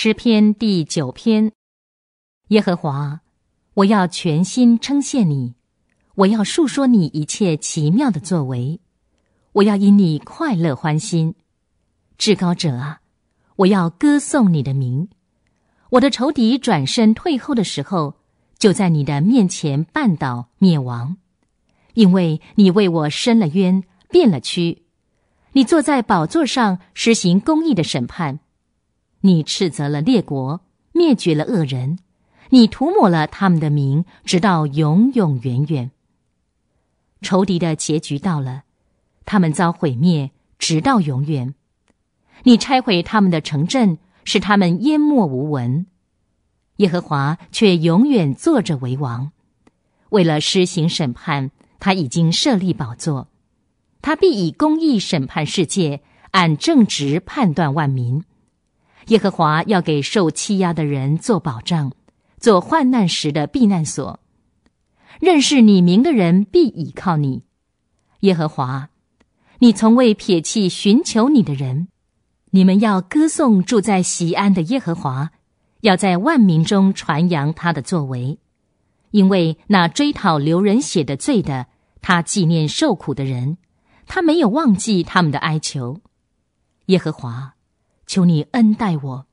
诗篇第九篇，耶和华，我要全心称谢你，我要述说你一切奇妙的作为，我要因你快乐欢心。至高者啊，我要歌颂你的名。我的仇敌转身退后的时候，就在你的面前绊倒灭亡，因为你为我伸了冤，变了屈。你坐在宝座上实行公义的审判。你斥责了列国，灭绝了恶人，你涂抹了他们的名，直到永永远远。仇敌的结局到了，他们遭毁灭，直到永远。你拆毁他们的城镇，使他们淹没无闻。耶和华却永远坐着为王，为了施行审判，他已经设立宝座，他必以公义审判世界，按正直判断万民。耶和华要给受欺压的人做保障，做患难时的避难所。认识你名的人必倚靠你，耶和华，你从未撇弃寻求你的人。你们要歌颂住在西安的耶和华，要在万民中传扬他的作为，因为那追讨流人血的罪的，他纪念受苦的人，他没有忘记他们的哀求。耶和华。求你恩待我，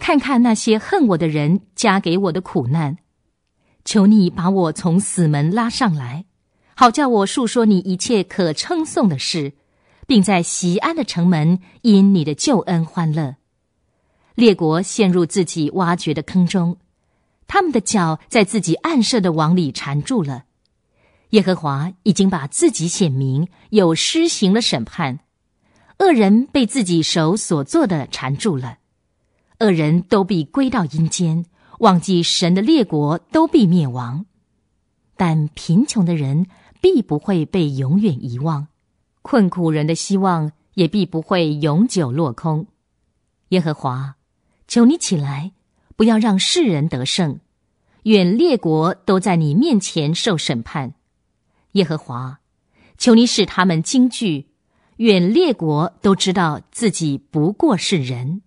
看看那些恨我的人加给我的苦难。求你把我从死门拉上来，好叫我述说你一切可称颂的事，并在西安的城门因你的救恩欢乐。列国陷入自己挖掘的坑中，他们的脚在自己暗设的网里缠住了。耶和华已经把自己显明，又施行了审判。恶人被自己手所做的缠住了，恶人都必归到阴间，忘记神的列国都必灭亡。但贫穷的人必不会被永远遗忘，困苦人的希望也必不会永久落空。耶和华，求你起来，不要让世人得胜，愿列国都在你面前受审判。耶和华，求你使他们惊惧。愿列国都知道自己不过是人。